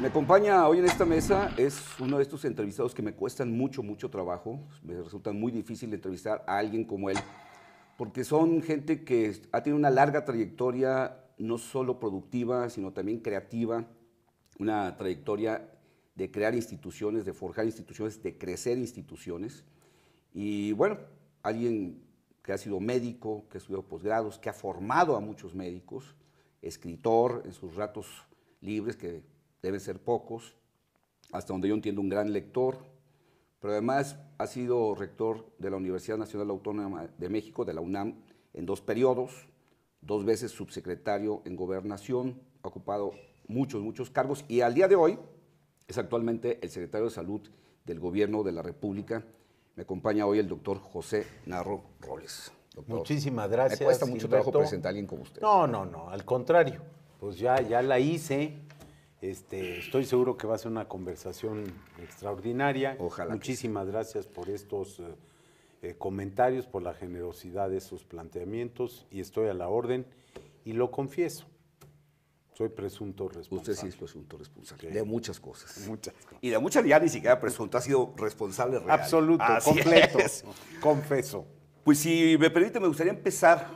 Quien me acompaña hoy en esta mesa es uno de estos entrevistados que me cuestan mucho, mucho trabajo. Me resulta muy difícil entrevistar a alguien como él, porque son gente que ha tenido una larga trayectoria, no solo productiva, sino también creativa, una trayectoria de crear instituciones, de forjar instituciones, de crecer instituciones. Y bueno, alguien que ha sido médico, que ha estudiado posgrados, que ha formado a muchos médicos, escritor en sus ratos libres, que deben ser pocos, hasta donde yo entiendo un gran lector, pero además ha sido rector de la Universidad Nacional Autónoma de México, de la UNAM, en dos periodos, dos veces subsecretario en gobernación, ha ocupado muchos, muchos cargos y al día de hoy es actualmente el secretario de Salud del Gobierno de la República. Me acompaña hoy el doctor José Narro Roles. Doctor, Muchísimas gracias. Me cuesta mucho Gilberto. trabajo presentar a alguien como usted. No, no, no, al contrario. Pues ya, ya la hice. Este, estoy seguro que va a ser una conversación extraordinaria. Ojalá que Muchísimas gracias por estos eh, eh, comentarios, por la generosidad de esos planteamientos y estoy a la orden y lo confieso. Soy presunto responsable. Usted sí es presunto responsable de muchas cosas. Muchas. Y de muchas ya ni siquiera presunto, ha sido responsable real. Absoluto, Así completo. es. Confeso. Pues si me permite, me gustaría empezar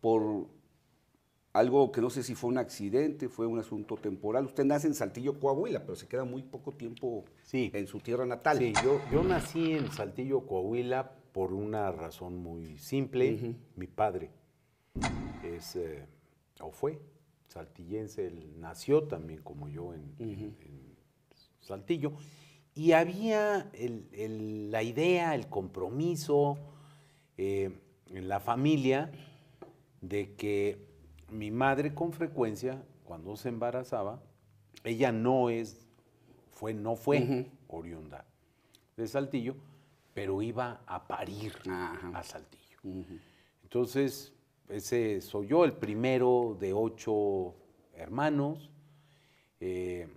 por algo que no sé si fue un accidente, fue un asunto temporal. Usted nace en Saltillo, Coahuila, pero se queda muy poco tiempo Sí. en su tierra natal. Sí, yo, yo nací en Saltillo, Coahuila, por una razón muy simple. Mi padre es, eh, o fue, saltillense, él nació también como yo en, Saltillo. Y había el- el- la idea, el compromiso eh, en la familia de que mi madre con frecuencia, cuando se embarazaba, ella no es, fue, no fue oriunda de Saltillo, pero iba a parir Ajá. a Saltillo. Entonces, ese soy yo, el primero de ocho hermanos. eh,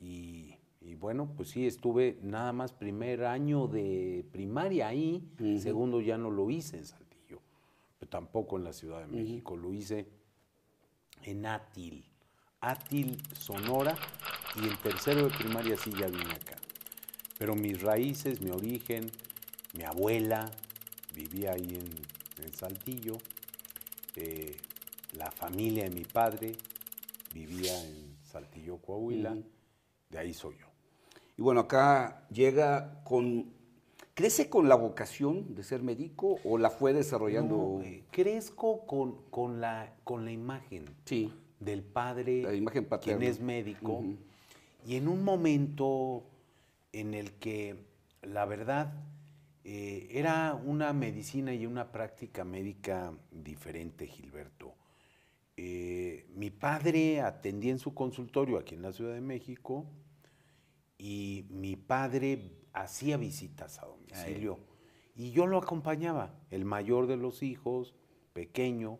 y, y bueno, pues sí, estuve nada más primer año de primaria ahí, segundo ya no lo hice en Saltillo, pero tampoco en la Ciudad de México, lo hice en Átil, Átil, Sonora, y en tercero de primaria sí ya vine acá. Pero mis raíces, mi origen, mi abuela vivía ahí en, en Saltillo, eh, la familia de mi padre vivía en Saltillo, Coahuila, de ahí soy yo. Y bueno, acá llega con... ¿Crece con la vocación de ser médico o la fue desarrollando? No, eh, crezco con, con la, con la imagen Sí. del padre, La imagen paterna. quien es médico, y en un momento en el que la verdad eh, era una medicina y una práctica médica diferente, Gilberto. Eh, mi padre atendía en su consultorio aquí en la Ciudad de México y mi padre hacía visitas a domicilio y yo lo acompañaba, el mayor de los hijos, pequeño,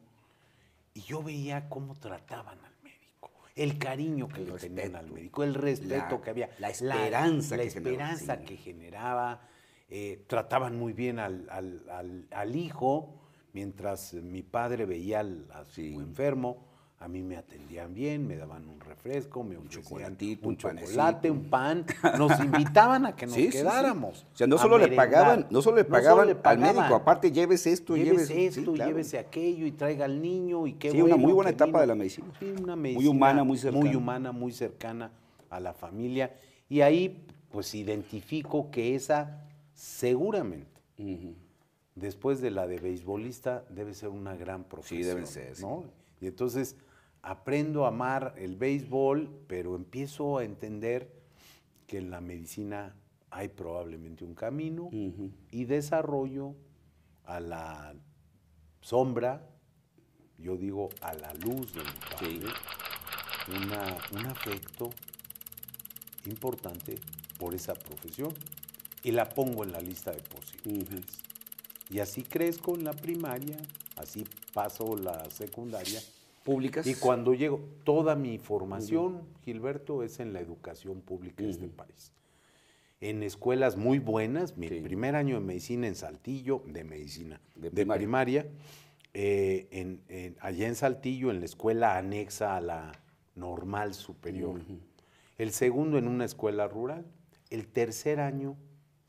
y yo veía cómo trataban al médico, el cariño que El le tenían al médico, el respeto la- que había, la esperanza la, que generaba, esperanza sí. que generaba, eh, trataban muy bien al, al- al- al hijo, mientras mi padre veía al, a su Sí. enfermo, a mí me atendían bien, me daban un refresco, me ofrecían chocolatito, un un chocolate, un pan, nos invitaban a que nos Sí, sí, sí. quedáramos. O sea, no solo le pagaban, no solo le No pagaban le al médico, aparte llévese esto, llévese llévese esto, sí, claro. llévese aquello y traiga al niño y qué Sí, una muy bueno buena etapa vino. de la medicina. Sí, una Muy medicina humana, muy cercana. Muy humana, muy cercana a la familia. Y ahí, pues, identifico que esa, seguramente, después de la de beisbolista, debe ser una gran profesión. debe ser, sí. ¿no? Y entonces aprendo a amar el béisbol, pero empiezo a entender que en la medicina hay probablemente un camino y desarrollo a la sombra, yo digo a la luz de mi padre, una- un afecto importante por esa profesión y la pongo en la lista de posibilidades. Y así crezco en la primaria, así paso la secundaria. ¿Públicas? Y cuando llego, toda mi formación, Gilberto, es en la educación pública de este país. En escuelas muy buenas, mi Sí. primer año de medicina en Saltillo, de medicina, De de, primaria. primaria, eh, en- en- allá en Saltillo, en la escuela anexa a la normal superior. El segundo en una escuela rural. El tercer año,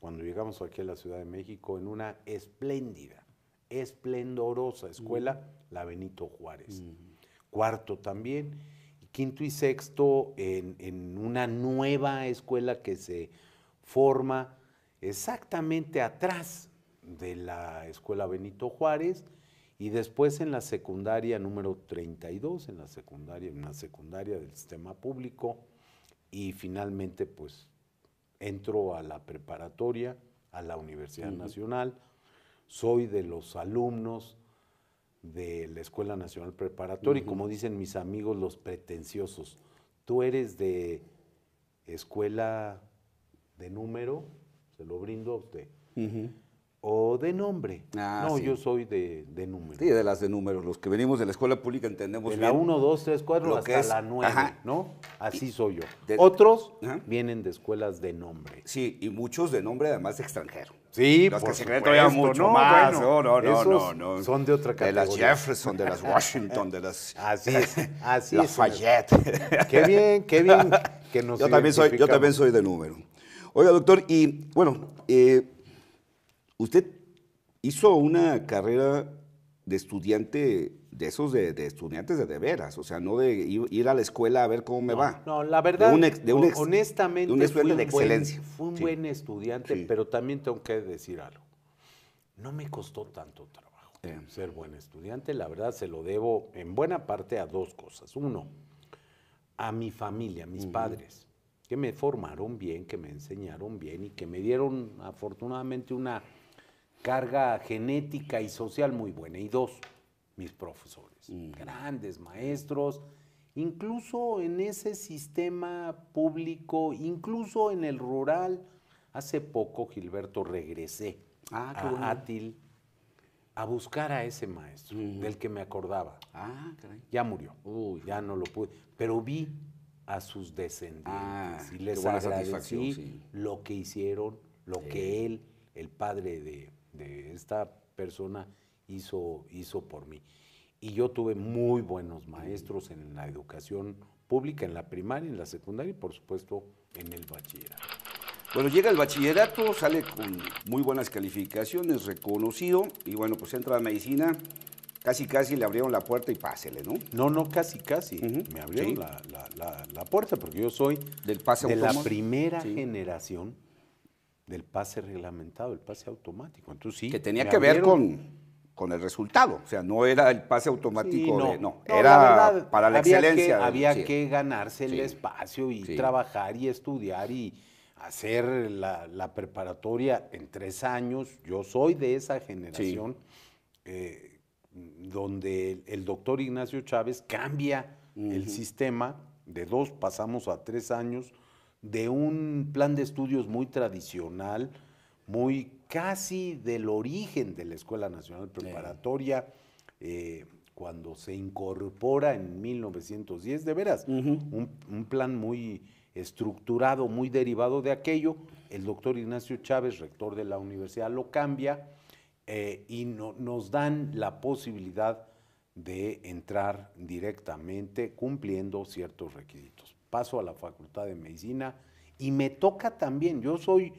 cuando llegamos aquí a la Ciudad de México, en una espléndida, esplendorosa escuela, la Benito Juárez. Cuarto también. Quinto y sexto en, en una nueva escuela que se forma exactamente atrás de la Escuela Benito Juárez y después en la secundaria número 32, en la secundaria, en la secundaria del sistema público y finalmente pues entro a la preparatoria, a la Universidad Nacional, soy de los alumnos de la Escuela Nacional Preparatoria. Y como dicen mis amigos los pretenciosos, tú eres de escuela de número, se lo brindo a usted. O de nombre. Ah, no, sí. yo soy de, de número. Sí, de las de números. Los que venimos de la escuela pública entendemos De la bien. 1, 2, 3, 4 lo que hasta es- la 9, ajá. ¿no? Así soy yo. de- Otros Ajá. vienen de escuelas de nombre. Sí, y muchos de nombre además extranjero. Sí, Los por que se creen todavía mucho no, más. bueno, no, no, no, no, no. son de otra De las categoría. Jefferson, de las Washington, de las Así es, así es. Lafayette. Qué bien, qué bien que nos yo, también soy, yo también soy de número. Oiga, doctor, y bueno, eh, usted hizo una carrera de estudiante de esos de, de estudiantes de de veras, o sea, no de ir, ir a la escuela a ver cómo me va. No, la verdad, De un ex- de un ex- honestamente, un fui de buen- excelencia. fui un Sí. buen estudiante, Sí. pero también tengo que decir algo. No me costó tanto trabajo Eh. ser buen estudiante. La verdad se lo debo en buena parte a dos cosas. Uno, a mi familia, a mis padres, que me formaron bien, que me enseñaron bien y que me dieron afortunadamente una carga genética y social muy buena. Y dos, mis profesores, grandes maestros, incluso en ese sistema público, incluso en el rural. Hace poco, Gilberto, regresé Ah, a bueno. A buscar a ese maestro del que me acordaba. Ah, caray. Ya murió, Uy. ya no lo pude, pero vi a sus descendientes Ah, y les agradecí sí. lo que hicieron, lo que él, el padre de, de esta persona, hizo, hizo por mí. Y yo tuve muy buenos maestros en la educación pública, en la primaria, en la secundaria y por supuesto en el bachillerato. Bueno, llega el bachillerato, sale con muy buenas calificaciones, reconocido, y bueno, pues entra a medicina, casi casi le abrieron la puerta y pásele, ¿no? No, no, casi, casi. Me abrieron sí. la, la- la- la puerta porque yo soy Del pase de la primera Sí. generación del pase reglamentado, el pase automático. Entonces sí. que tenía que ver con, con el resultado, o sea, no era el pase automático Sí, de, no, No, era la verdad, para la había excelencia. Que, había sí. que ganarse el espacio y trabajar y estudiar y hacer la, la preparatoria en tres años. Yo soy de esa generación eh, donde el, el doctor Ignacio Chávez cambia el sistema, de dos pasamos a tres años, de un plan de estudios muy tradicional, muy casi del origen de la Escuela Nacional Preparatoria, eh, cuando se incorpora en 1910, de veras, un, un plan muy estructurado, muy derivado de aquello. El doctor Ignacio Chávez, rector de la universidad, lo cambia eh, y no- nos dan la posibilidad de entrar directamente cumpliendo ciertos requisitos. Paso a la Facultad de Medicina y me toca también, yo soy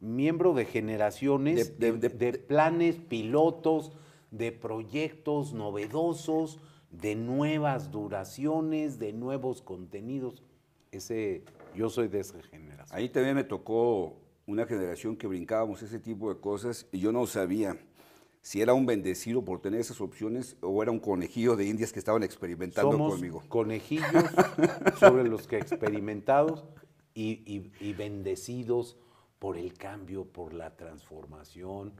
miembro de generaciones De- de, de- de- de planes pilotos, de proyectos novedosos, de nuevas duraciones, de nuevos contenidos. Ese, yo soy de esa generación. Ahí también me tocó una generación que brincábamos ese tipo de cosas y yo no sabía si era un bendecido por tener esas opciones o era un conejillo de indias que estaban experimentando Somos conmigo. conejillos sobre los que experimentados y, y- y bendecidos por el cambio, por la transformación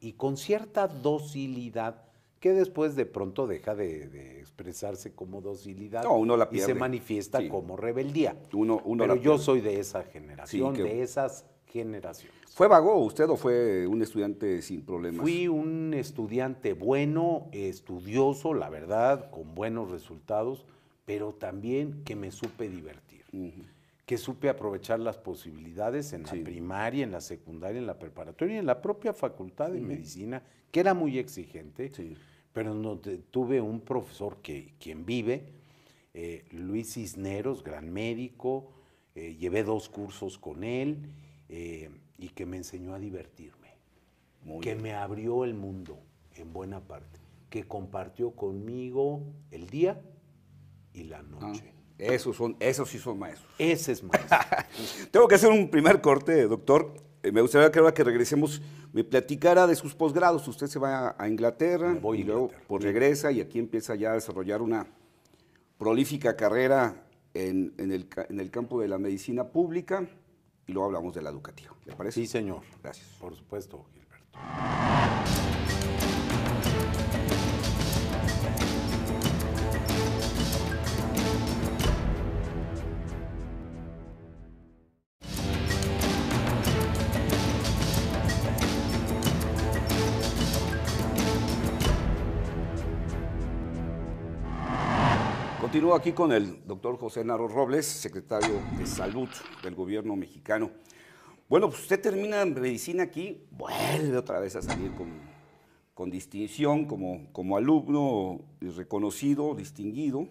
y con cierta docilidad que después de pronto deja de, de expresarse como docilidad No, uno la y se manifiesta Sí. como rebeldía. Uno- uno Pero yo soy de esa generación, que- de esas generaciones. ¿Fue vago usted o fue un estudiante sin problemas? Fui un estudiante bueno, estudioso, la verdad, con buenos resultados, pero también que me supe divertir, que supe aprovechar las posibilidades en Sí. la primaria, en la secundaria, en la preparatoria y en la propia facultad de medicina, que era muy exigente, Sí. pero no tuve un profesor que quien vive, eh, Luis Cisneros, gran médico, eh, llevé dos cursos con él eh, y que me enseñó a divertirme, que me abrió el mundo en buena parte, que compartió conmigo el día y la noche. Ah, esos, son, esos sí son maestros. Ese es maestro. Tengo que hacer un primer corte, doctor. Eh, me gustaría que ahora que regresemos me platicara de sus posgrados. Usted se va a Inglaterra voy a y luego Inglaterra. pues, regresa y aquí empieza ya a desarrollar una prolífica carrera en, en el, en el campo de la medicina pública y luego hablamos de la educativa. ¿Le parece? Sí, señor. Gracias. Por supuesto, Gilberto. Aquí con el doctor José Naro Robles, secretario de Salud del gobierno mexicano. Bueno, pues usted termina en medicina aquí, vuelve otra vez a salir con, con distinción como, como alumno reconocido, distinguido.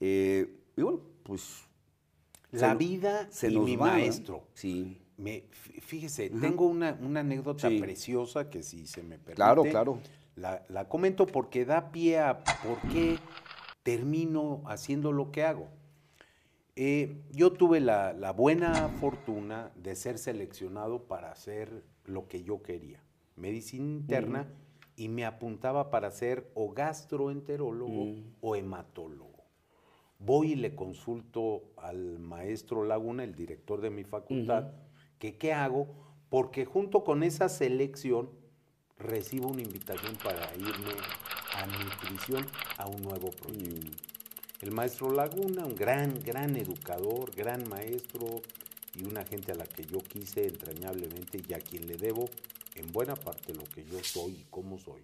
Eh, y bueno, pues La nos- vida se y nos mi maestro. Sí, Me, fíjese, tengo una, una anécdota Sí. preciosa que si se me permite. Claro, claro. La, la comento porque da pie a por qué termino haciendo lo que hago. Eh, yo tuve la, la buena fortuna de ser seleccionado para hacer lo que yo quería, medicina interna, y me apuntaba para ser o gastroenterólogo o hematólogo. Voy y le consulto al maestro Laguna, el director de mi facultad, que qué hago, porque junto con esa selección recibo una invitación para irme a a un nuevo proyecto. El maestro Laguna, un gran, gran educador, gran maestro y una gente a la que yo quise entrañablemente y a quien le debo en buena parte lo que yo soy y cómo soy.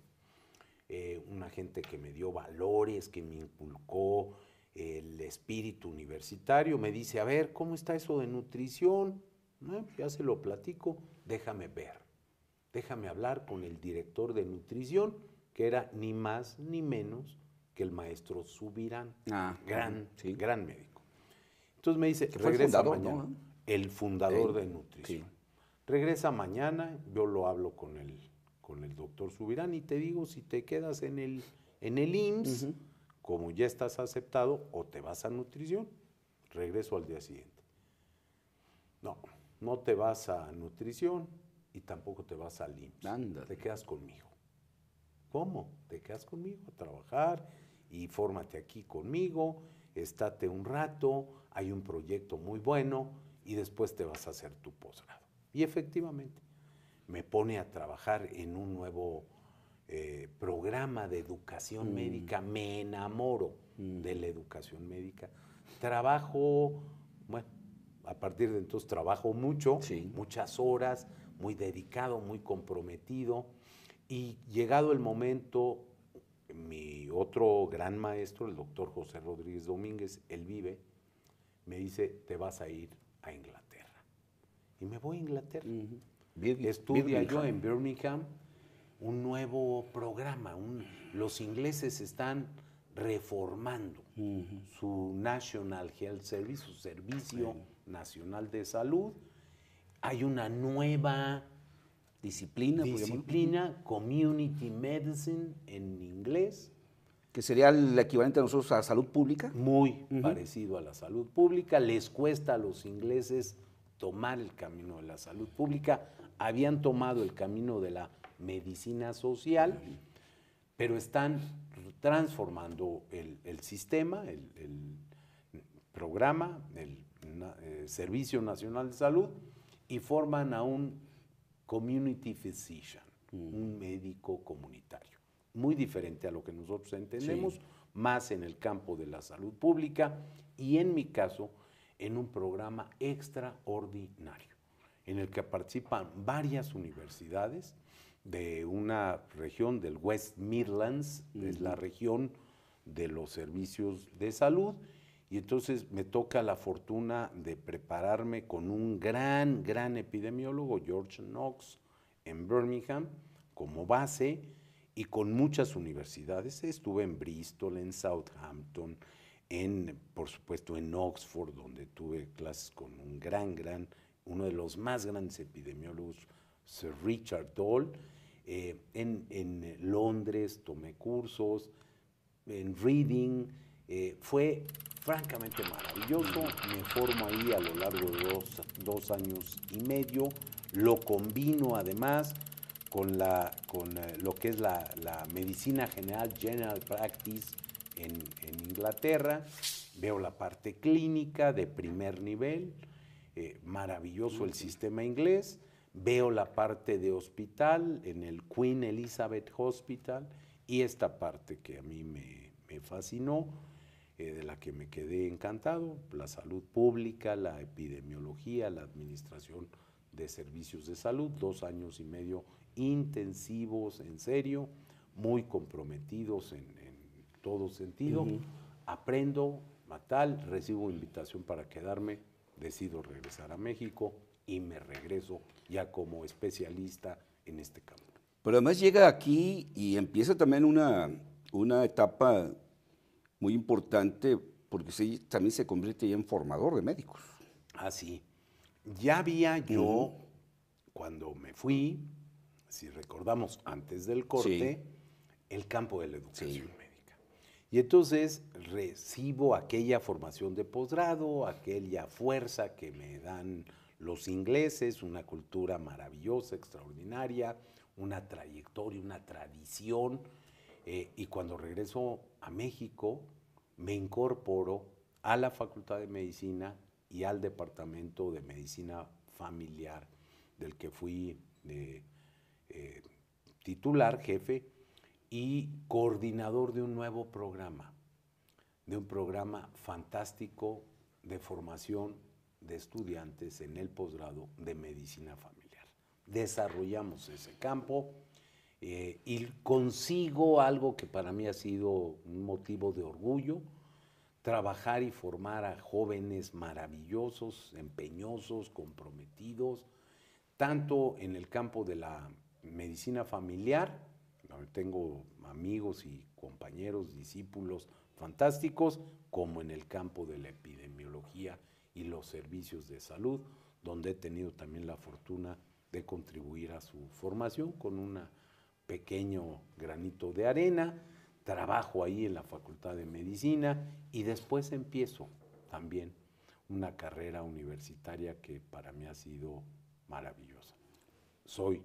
Eh, una gente que me dio valores, que me inculcó el espíritu universitario, me dice, a ver, ¿cómo está eso de nutrición? "Ah, ya se lo platico, déjame ver, déjame hablar con el director de nutrición, que era ni más ni menos que el maestro Subirán, Ah, gran, sí. gran médico. Entonces me dice, regresa fundador, mañana. ¿no? El fundador de nutrición. sí. Regresa mañana, yo lo hablo con el, con el doctor Subirán y te digo si te quedas en el, en el IMSS, como ya estás aceptado, o te vas a nutrición. Regreso al día siguiente. No, no te vas a nutrición y tampoco te vas al IMSS. Ándale. Te quedas conmigo. ¿Cómo? Te quedas conmigo a trabajar y fórmate aquí conmigo, estate un rato, hay un proyecto muy bueno y después te vas a hacer tu posgrado. Y efectivamente, me pone a trabajar en un nuevo eh, programa de educación Mm. médica, me enamoro de la educación médica. Trabajo, bueno, a partir de entonces trabajo mucho, Sí. muchas horas, muy dedicado, muy comprometido. Y llegado el momento, mi otro gran maestro, el doctor José Rodríguez Domínguez, él vive, me dice, te vas a ir a Inglaterra. Y me voy a Inglaterra. Estudia yo en Birmingham un nuevo programa. un- los ingleses están reformando su National Health Service, su Servicio Nacional de Salud. Hay una nueva Disciplina, disciplina, Community Medicine en inglés, que sería el equivalente a nosotros a salud pública. muy parecido a la salud pública. Les cuesta a los ingleses tomar el camino de la salud pública. Habían tomado el camino de la medicina social, pero están transformando el, el sistema, el, el programa, el na- eh, Servicio Nacional de Salud, y forman a un community physician, un médico comunitario. Muy diferente a lo que nosotros entendemos, más en el campo de la salud pública y en mi caso, en un programa extraordinario, en el que participan varias universidades de una región del West Midlands, es la región de los servicios de salud, y entonces me toca la fortuna de prepararme con un gran, gran epidemiólogo, George Knox, en Birmingham, como base, y con muchas universidades. Estuve en Bristol, en Southampton, en, por supuesto, en Oxford, donde tuve clases con un gran, gran, uno de los más grandes epidemiólogos, Sir Richard Dole. Eh, en, en, Londres tomé cursos, en Reading. Eh, fue francamente maravilloso. Me formo ahí a lo largo de dos, dos años y medio. Lo combino además con, la, con eh, lo que es la, la, medicina general, general practice en, en, Inglaterra. Veo la parte clínica de primer nivel. Eh, maravilloso el sistema inglés. Veo la parte de hospital en el Queen Elizabeth Hospital y esta parte que a mí me, me fascinó eh, de la que me quedé encantado, la salud pública, la epidemiología, la administración de servicios de salud, dos años y medio intensivos, en serio, muy comprometidos en, todo sentido. Aprendo a tal, recibo invitación para quedarme, decido regresar a México y me regreso ya como especialista en este campo. Pero además llega aquí y empieza también una, una etapa muy importante porque sí, también se convierte ya en formador de médicos. Ah, sí. Ya había yo, cuando me fui, si recordamos antes del corte, el campo de la educación médica. Y entonces recibo aquella formación de posgrado, aquella fuerza que me dan los ingleses, una cultura maravillosa, extraordinaria, una trayectoria, una tradición. Eh, y cuando regreso a México, me incorporo a la Facultad de Medicina y al Departamento de Medicina Familiar, del que fui eh, titular, jefe, y coordinador de un nuevo programa, de un programa fantástico de formación de estudiantes en el posgrado de medicina familiar. Desarrollamos ese campo eh, y consigo algo que para mí ha sido un motivo de orgullo, trabajar y formar a jóvenes maravillosos, empeñosos, comprometidos, tanto en el campo de la medicina familiar, tengo amigos y compañeros, discípulos fantásticos, como en el campo de la epidemiología y los servicios de salud, donde he tenido también la fortuna de contribuir a su formación con una pequeño granito de arena, trabajo ahí en la Facultad de Medicina y después empiezo también una carrera universitaria que para mí ha sido maravillosa. Soy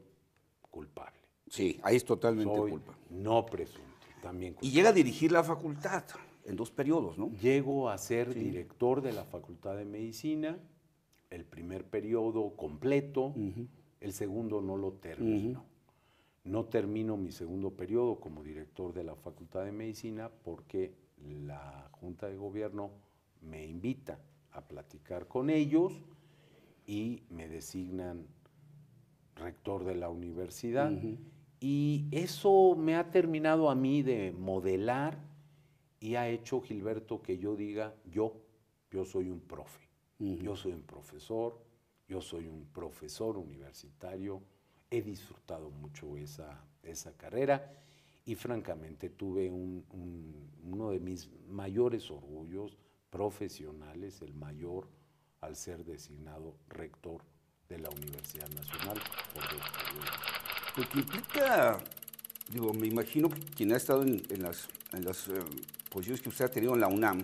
culpable. Sí, ahí es totalmente Soy culpa. No presunto, también culpable. Y llega a dirigir la facultad en dos periodos, ¿no? Llego a ser director de la Facultad de Medicina, el primer periodo completo, el segundo no lo termino. No termino mi segundo periodo como director de la Facultad de Medicina porque la Junta de Gobierno me invita a platicar con ellos y me designan rector de la universidad. Y eso me ha terminado a mí de modelar y ha hecho, Gilberto, que yo diga, yo, yo soy un profe, yo soy un profesor, yo soy un profesor universitario, he disfrutado mucho esa, esa carrera y francamente tuve uno de mis mayores orgullos profesionales, el mayor, al ser designado rector de la Universidad Nacional por Porque implica, digo, me imagino que quien ha estado en, las, en las eh, posiciones que usted ha tenido en la UNAM,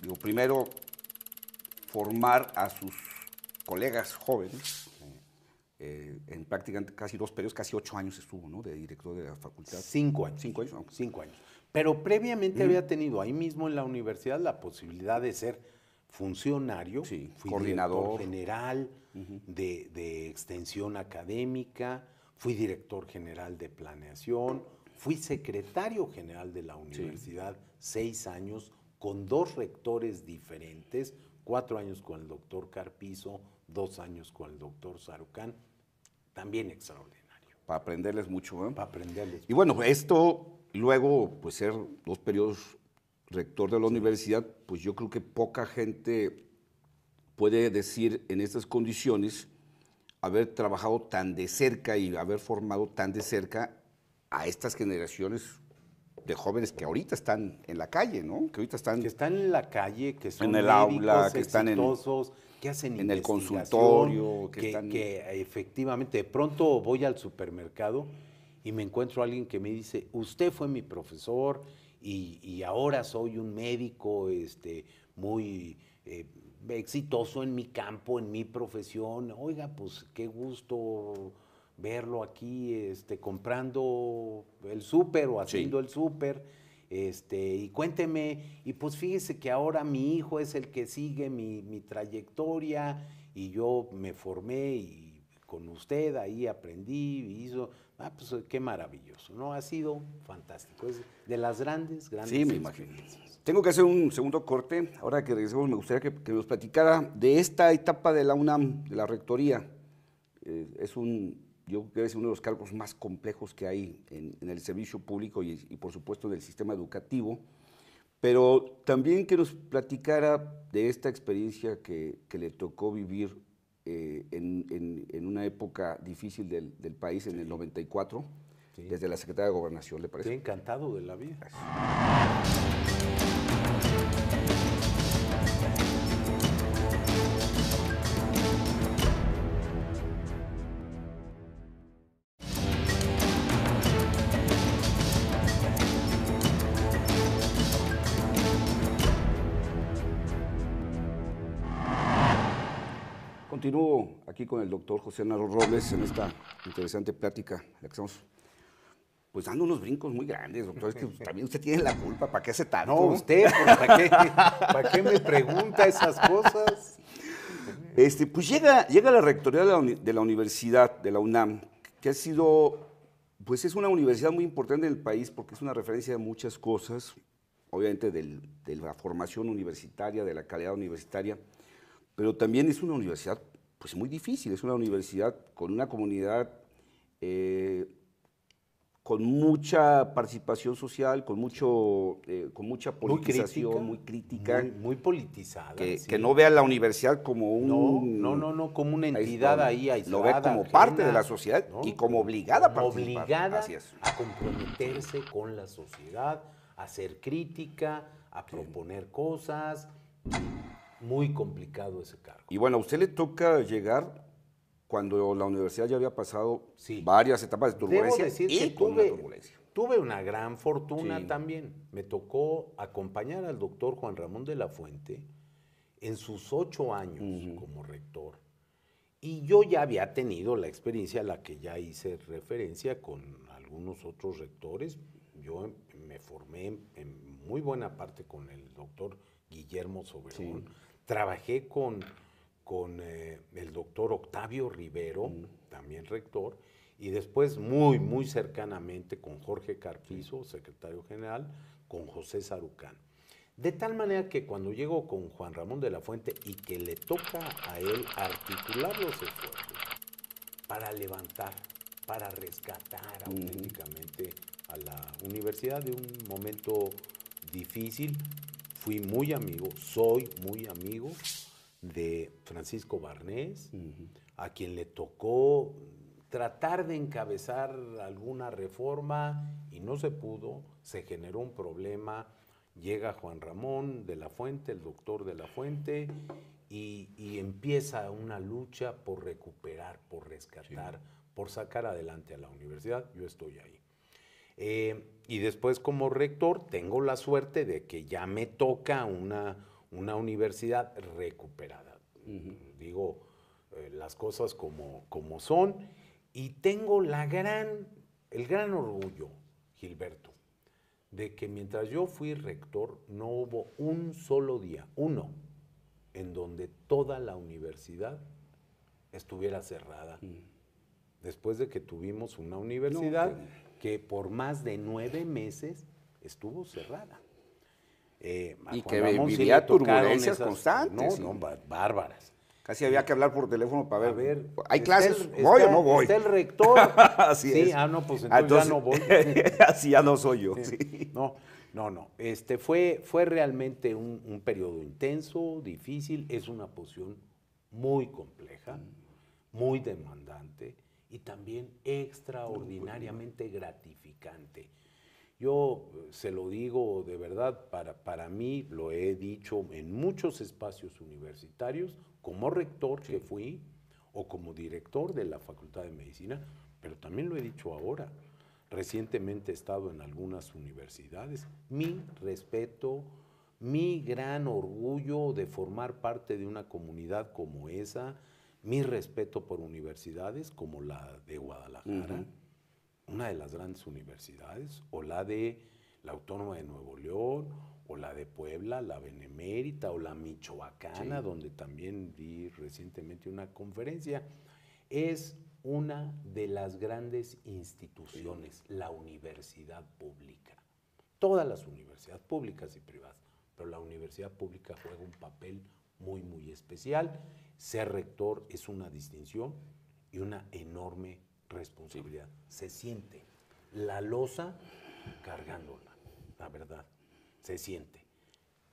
digo, primero formar a sus colegas jóvenes, eh, en prácticamente casi dos periodos, casi ocho años estuvo, ¿no? De director de la facultad. Cinco años. Cinco años. Cinco años. Pero previamente había tenido ahí mismo en la universidad la posibilidad de ser funcionario, sí, fui coordinador general de, de, extensión académica, fui director general de planeación, fui secretario general de la universidad seis años con dos rectores diferentes, cuatro años con el doctor Carpizo, dos años con el doctor Sarucán, también extraordinario. Para aprenderles mucho, ¿eh? Para aprenderles. Y bueno, esto luego, pues ser dos periodos rector de la universidad, pues yo creo que poca gente puede decir en estas condiciones haber trabajado tan de cerca y haber formado tan de cerca a estas generaciones de jóvenes que ahorita están en la calle, ¿no? Que ahorita están... Que están en la calle, que son En el médicos aula, que están en- exitosos, que hacen en el consultorio, que que, están- que efectivamente, de pronto voy al supermercado y me encuentro a alguien que me dice, usted fue mi profesor y, y ahora soy un médico este, muy eh, exitoso en mi campo, en mi profesión. Oiga, pues qué gusto verlo aquí este, comprando el súper o haciendo el súper. Este, y cuénteme, y pues fíjese que ahora mi hijo es el que sigue mi, mi trayectoria y yo me formé y con usted ahí aprendí y hizo, ah, pues qué maravilloso, ¿no? Ha sido fantástico, es de las grandes, grandes Sí, me imagino. Tengo que hacer un segundo corte. Ahora que regresemos, me gustaría que, que nos platicara de esta etapa de la UNAM, de la rectoría. Eh, es un, yo creo que es uno de los cargos más complejos que hay en, en el servicio público y, y, por supuesto, del sistema educativo. Pero también que nos platicara de esta experiencia que, que le tocó vivir eh, en, en- en una época difícil del, del país, en el 94, Sí. desde la Secretaría de Gobernación, ¿le parece? Estoy encantado de la vida. Continúo aquí con el doctor José Naro Robles en esta interesante plática, en la que estamos pues dando unos brincos muy grandes, doctor. Es que también usted tiene la culpa, ¿para qué hace tanto? No, usted, ¿para qué, ¿para qué me pregunta esas cosas? Este, pues llega, llega la rectoría de la, uni- de la universidad, de la UNAM, que ha sido, pues es una universidad muy importante en el país porque es una referencia de muchas cosas, obviamente del- de la formación universitaria, de la calidad universitaria, pero también es una universidad pues muy difícil, es una universidad con una comunidad eh, con mucha participación social, con, mucho, eh, con mucha Muy politización, crítica. muy crítica, Muy, muy politizada. que, sí. que no vea la universidad como un... No, no, no, no, como una entidad ahí aislada. Lo ve como ajena, parte de la sociedad ¿no? y como obligada a participar. obligada a comprometerse con la sociedad, a hacer crítica, a proponer cosas. Muy complicado ese cargo. Y bueno, a usted le toca llegar cuando la universidad ya había pasado Sí. varias etapas de turbulencia y que con una tuve, turbulencia. tuve una gran fortuna Sí. también. Me tocó acompañar al doctor Juan Ramón de la Fuente en sus ocho años como rector. Y yo ya había tenido la experiencia a la que ya hice referencia con algunos otros rectores. Yo me formé en muy buena parte con el doctor Guillermo Soberón. Trabajé con, con eh, el doctor Octavio Rivero, también rector, y después muy, muy cercanamente con Jorge Carpizo, secretario general, con José Sarucán. De tal manera que cuando llego con Juan Ramón de la Fuente y que le toca a él articular los esfuerzos para levantar, para rescatar auténticamente a la universidad de un momento difícil, fui muy amigo, soy muy amigo de Francisco Barnés, a quien le tocó tratar de encabezar alguna reforma y no se pudo, se generó un problema, llega Juan Ramón de la Fuente, el doctor de la Fuente, y, y empieza una lucha por recuperar, por rescatar, por sacar adelante a la universidad. Yo estoy ahí. Eh, y después como rector tengo la suerte de que ya me toca una, una universidad recuperada. Digo eh, las cosas como, como son y tengo la gran, el gran orgullo, Gilberto, de que mientras yo fui rector no hubo un solo día, uno, en donde toda la universidad estuviera cerrada. Después de que tuvimos una universidad que por más de nueve meses estuvo cerrada. Eh, Y que Ramón vivía turbulencias constantes, No, no, bá- bárbaras. Casi había que hablar por teléfono para A ver. ¿Hay clases? el- ¿Voy está- o no voy? Está el rector. Así sí, es. ah, no, pues entonces, ya no voy. Así ya no soy yo. sí. No, no, no. Este fue, fue realmente un, un periodo intenso, difícil. Es una posición muy compleja, muy demandante y también extraordinariamente gratificante. Yo eh, se lo digo de verdad, para, para mí lo he dicho en muchos espacios universitarios, como rector que fui, o como director de la Facultad de Medicina, pero también lo he dicho ahora. Recientemente he estado en algunas universidades. Mi respeto, mi gran orgullo de formar parte de una comunidad como esa, mi respeto por universidades como la de Guadalajara, una de las grandes universidades, o la de la Autónoma de Nuevo León, o la de Puebla, la Benemérita, o la Michoacana, donde también di recientemente una conferencia. Es una de las grandes instituciones, la universidad pública. Todas las universidades públicas y privadas, pero la universidad pública juega un papel muy, muy especial. Ser rector es una distinción y una enorme responsabilidad. Se siente la losa cargándola, la verdad, se siente.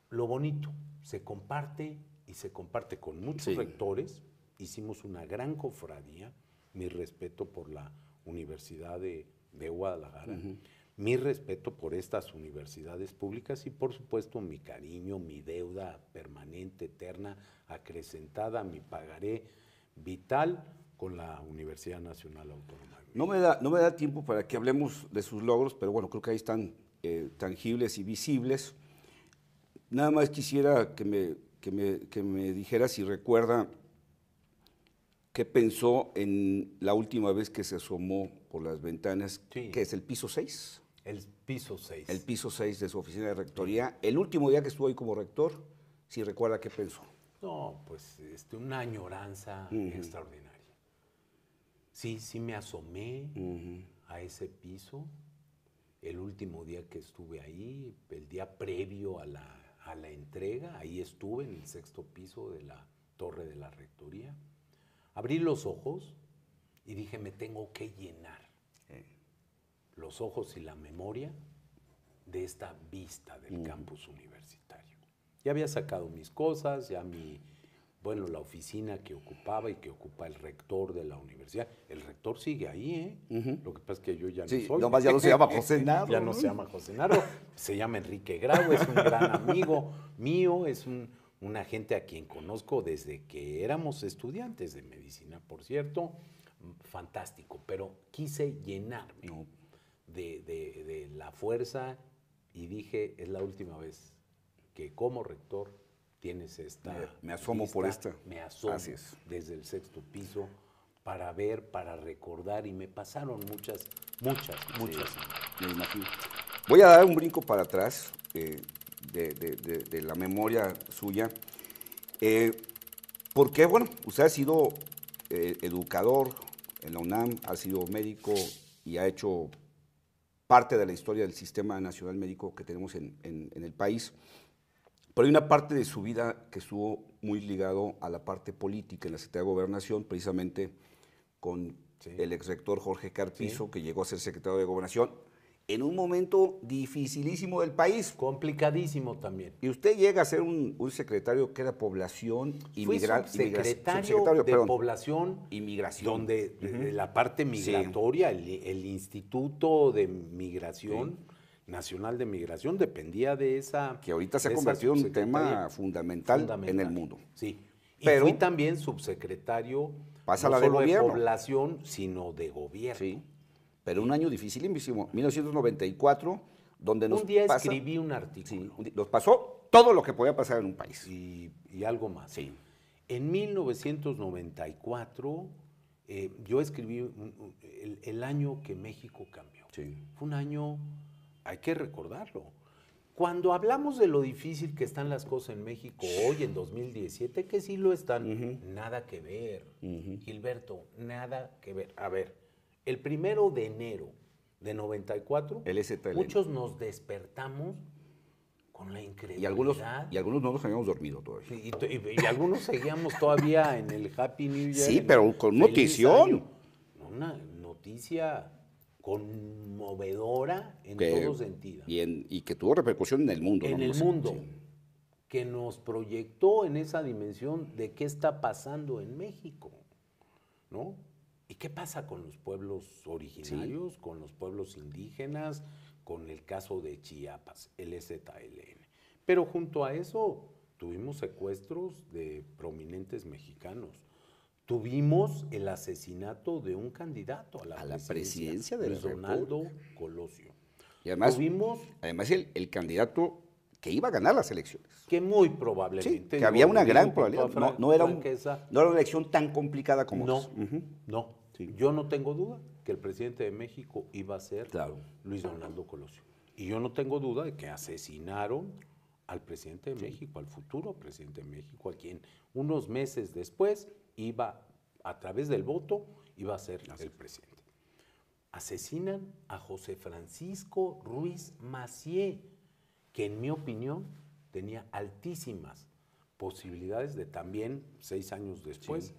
Lo bonito, se comparte y se comparte con muchos rectores. Hicimos una gran cofradía, mi respeto por la Universidad de, Guadalajara, mi respeto por estas universidades públicas y por supuesto mi cariño, mi deuda permanente, eterna, acrecentada, mi pagaré vital con la Universidad Nacional Autónoma. No me da, no me da tiempo para que hablemos de sus logros, pero bueno, creo que ahí están eh, tangibles y visibles. Nada más quisiera que me, que me, que me dijera si recuerda qué pensó en la última vez que se asomó por las ventanas, que es el piso 6. El piso 6. El piso 6 de su oficina de rectoría. El último día que estuvo ahí como rector, si recuerda qué pensó. No, pues este, una añoranza extraordinaria. Sí, sí me asomé a ese piso el último día que estuve ahí, el día previo a la, entrega, ahí estuve en el sexto piso de la torre de la rectoría. Abrí los ojos y dije, me tengo que llenar los ojos y la memoria de esta vista del campus universitario. Ya había sacado mis cosas, ya mi bueno, la oficina que ocupaba y que ocupa el rector de la universidad. El rector sigue ahí, ¿eh? Lo que pasa es que yo ya no sí, soy. Nomás ya no se llama José Narro. ya no se llama José Narro, se llama Enrique Grau, es un gran amigo mío, es un, un agente a quien conozco desde que éramos estudiantes de medicina, por cierto, fantástico, pero quise llenarme de, de, de la fuerza y dije, es la última vez que como rector tienes esta... Me, asomo por esta. Me asomo desde el sexto piso para ver, para recordar y me pasaron muchas, muchas, muchas. me imagino. Voy a dar un brinco para atrás eh, de, la memoria suya. Eh, porque, bueno, usted ha sido eh, educador en la UNAM, ha sido médico y ha hecho parte de la historia del sistema nacional médico que tenemos en el país. Pero hay una parte de su vida que estuvo muy ligado a la parte política en la Secretaría de Gobernación, precisamente con el ex rector Jorge Carpizo, que llegó a ser secretario de Gobernación, en un momento dificilísimo del país. Complicadísimo también. Y usted llega a ser un, secretario que era población y secretario de población inmigración. Donde la parte migratoria, el, Instituto de Migración Nacional de Migración dependía de esa... Que ahorita se ha convertido en un tema fundamental, en el mundo. Sí. Y Pero, fui también subsecretario pasa no la solo de, población, sino de gobierno. Sí. Pero un año dificilísimo, 1994, donde nos Un día escribí un artículo. Sí, nos pasó todo lo que podía pasar en un país. Y, algo más. Sí. En 1994, eh, yo escribí el, el, año que México cambió. Sí. Fue un año hay que recordarlo. Cuando hablamos de lo difícil que están las cosas en México hoy, en 2017, que sí lo están, nada que ver. Gilberto, nada que ver. A ver, el primero de enero de 94, muchos nos despertamos con la incredulidad. Y algunos, y algunos no nos habíamos dormido todavía. Y, algunos seguíamos todavía en el Happy New Year. Sí, pero con notición. Una noticia conmovedora en todo sentido. Y, y, que tuvo repercusión en el mundo. En el mundo. Que nos proyectó en esa dimensión de qué está pasando en México. ¿No? ¿Y qué pasa con los pueblos originarios, con los pueblos indígenas, con el caso de Chiapas, el EZLN. Pero junto a eso tuvimos secuestros de prominentes mexicanos. Tuvimos el asesinato de un candidato a la, presidencia, de Luis Donaldo Colosio. Y además, tuvimos, además el, candidato que iba a ganar las elecciones. Que muy probablemente. que había una gran probabilidad. No, era una elección tan complicada como No, no. Yo no tengo duda que el presidente de México iba a ser Luis Donaldo Colosio. Y yo no tengo duda de que asesinaron al presidente de México, al futuro presidente de México, a quien unos meses después iba, a través del voto, iba a ser el presidente. Asesinan a José Francisco Ruiz Macié, que en mi opinión tenía altísimas posibilidades de también, seis años después,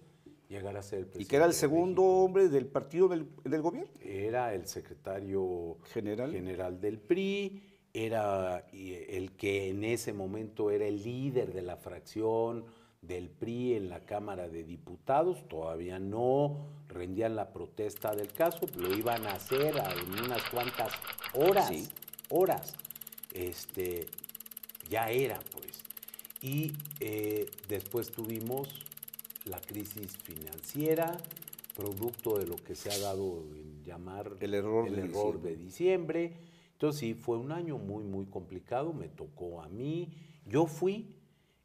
llegar a ser el presidente. ¿Y que era el segundo hombre del partido del, gobierno? Era el secretario general, general del PRI era el que en ese momento era el líder de la fracción del PRI en la Cámara de Diputados, todavía no rendían la protesta del caso, lo iban a hacer en unas cuantas horas, horas, este, ya era pues. Y eh, después tuvimos la crisis financiera, producto de lo que se ha dado en llamar el error, el error de diciembre entonces sí, fue un año muy, muy complicado, me tocó a mí. Yo fui,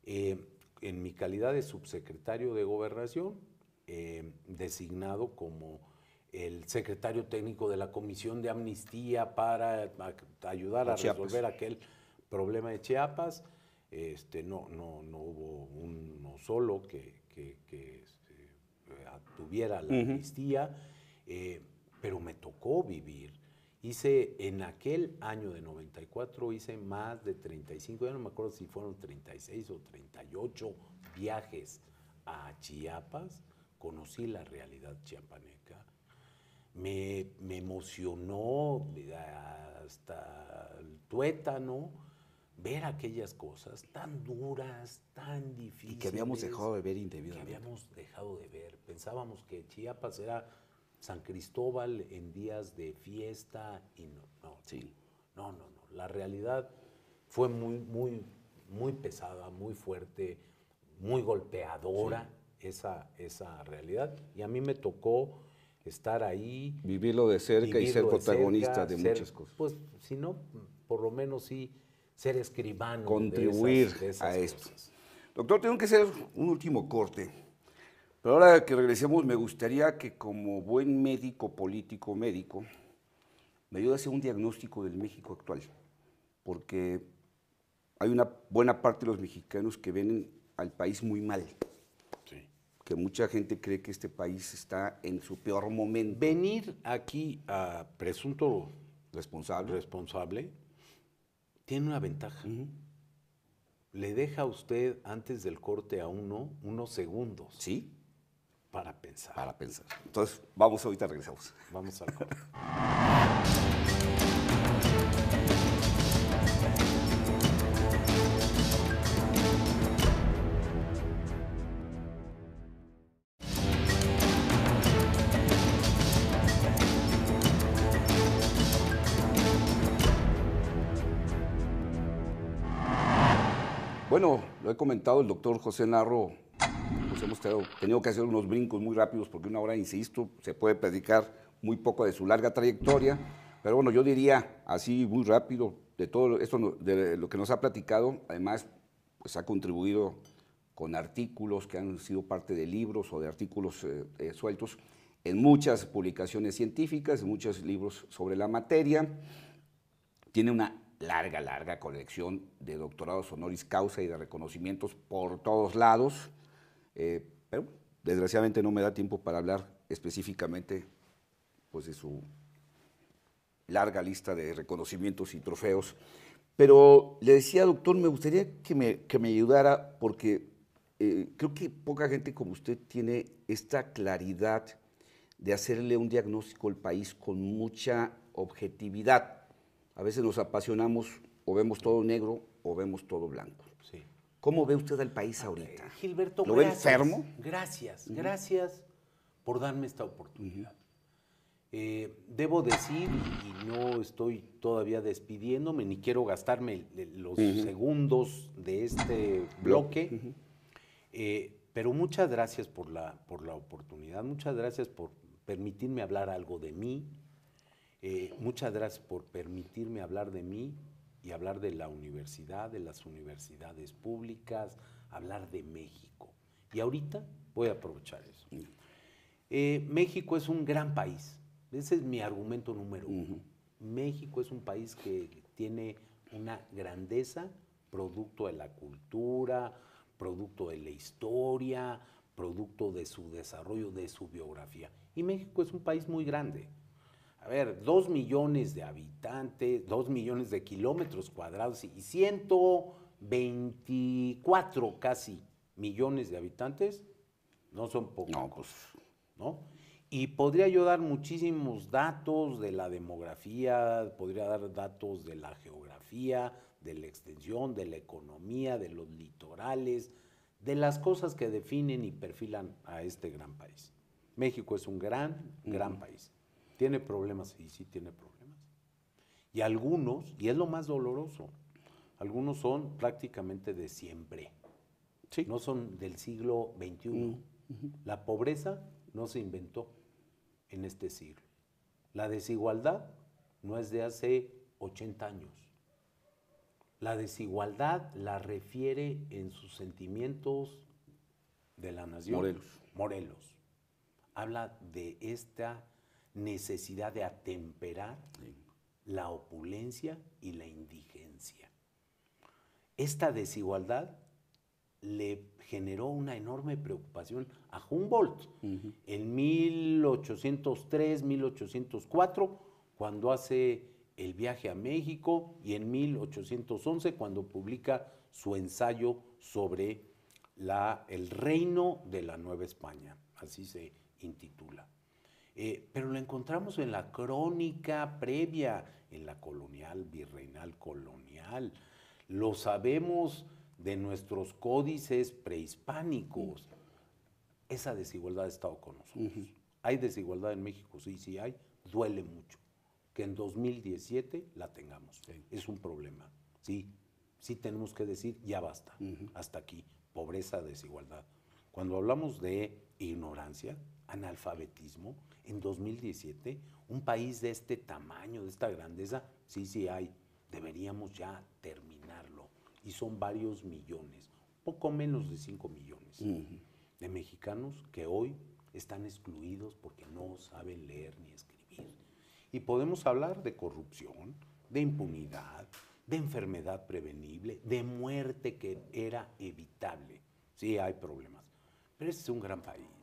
eh, en mi calidad de subsecretario de gobernación, eh, designado como el secretario técnico de la Comisión de Amnistía para ayudar a, resolver aquel problema de Chiapas. Este, no, no, no hubo uno solo que, este, tuviera la amnistía, eh, pero me tocó vivir. Hice en aquel año de 94, hice más de 35, ya no me acuerdo si fueron 36 o 38 viajes a Chiapas, conocí la realidad chiapaneca, me, emocionó hasta el tuétano ver aquellas cosas tan duras, tan difíciles. Y que habíamos dejado de ver indebidamente. Que habíamos dejado de ver. Pensábamos que Chiapas era San Cristóbal en días de fiesta y no, no, sí. no, no, no. La realidad fue muy, muy, muy pesada, muy fuerte, muy golpeadora esa, esa realidad. Y a mí me tocó estar ahí. Vivirlo de cerca y ser protagonista de, muchas cosas. Pues si no, por lo menos sí ser escribano. Contribuir a esto. Doctor, tengo que hacer un último corte. Pero ahora que regresemos, me gustaría que como buen médico político médico, me ayude a hacer un diagnóstico del México actual, porque hay una buena parte de los mexicanos que ven al país muy mal. Que mucha gente cree que este país está en su peor momento. Venir aquí a presunto responsable, responsable tiene una ventaja. Le deja a usted antes del corte a uno unos segundos. Sí para pensar. Para pensar. Entonces, vamos ahorita, regresamos. Vamos al corte. lo he comentado el doctor José Narro hemos tenido que hacer unos brincos muy rápidos porque una hora, insisto, se puede predicar muy poco de su larga trayectoria, pero bueno, yo diría así muy rápido de todo esto, de lo que nos ha platicado, además, pues ha contribuido con artículos que han sido parte de libros o de artículos eh, eh, sueltos en muchas publicaciones científicas, en muchos libros sobre la materia. Tiene una larga, larga colección de doctorados honoris causa y de reconocimientos por todos lados. Eh, pero desgraciadamente no me da tiempo para hablar específicamente pues, de su larga lista de reconocimientos y trofeos. Pero le decía, doctor, me gustaría que me, que me ayudara porque eh, creo que poca gente como usted tiene esta claridad de hacerle un diagnóstico al país con mucha objetividad. A veces nos apasionamos o vemos todo negro o vemos todo blanco. ¿Cómo ve usted al país ahorita? Eh, Gilberto, gracias, enfermo? Gracias, gracias por darme esta oportunidad. Eh, debo decir, y no estoy todavía despidiéndome, ni quiero gastarme los segundos de este bloque, eh, pero muchas gracias por la, por la oportunidad, muchas gracias por permitirme hablar algo de mí, eh, muchas gracias por permitirme hablar de mí y hablar de la universidad, de las universidades públicas, hablar de México. Y ahorita voy a aprovechar eso. México es un gran país ese es mi argumento número uno. México es un país que tiene una grandeza producto de la cultura, producto de la historia, producto de su desarrollo, de su biografía. Y México es un país muy grande. A ver, dos millones de habitantes, dos millones de kilómetros cuadrados y 124 casi millones de habitantes, no son pocos. No, pues. ¿no? Y podría yo dar muchísimos datos de la demografía, podría dar datos de la geografía, de la extensión, de la economía, de los litorales, de las cosas que definen y perfilan a este gran país. México es un gran, gran país. ¿Tiene problemas? Sí, sí tiene problemas. Y algunos, y es lo más doloroso, algunos son prácticamente de siempre. Sí. No son del siglo XXI. La pobreza no se inventó en este siglo. La desigualdad no es de hace 80 años. La desigualdad la refiere en sus sentimientos de la nación. Morelos. Morelos. Habla de esta necesidad de atemperar la opulencia y la indigencia. Esta desigualdad le generó una enorme preocupación a Humboldt en 1803, 1804, cuando hace el viaje a México, y en 1811, cuando publica su ensayo sobre la, el reino de la Nueva España, así se intitula. Eh, pero lo encontramos en la crónica previa, en la colonial, virreinal colonial. Lo sabemos de nuestros códices prehispánicos. Esa desigualdad ha estado con nosotros. ¿Hay desigualdad en México? Sí, sí hay. Duele mucho que en 2017 la tengamos. Es un problema. Sí, sí tenemos que decir, ya basta, hasta aquí. Pobreza, desigualdad. Cuando hablamos de ignorancia, analfabetismo, en 2017, un país de este tamaño, de esta grandeza, sí, sí hay. Deberíamos ya terminarlo y son varios millones, poco menos de 5 millones de mexicanos que hoy están excluidos porque no saben leer ni escribir. Y podemos hablar de corrupción, de impunidad, de enfermedad prevenible, de muerte que era evitable. Sí, hay problemas, pero este es un gran país.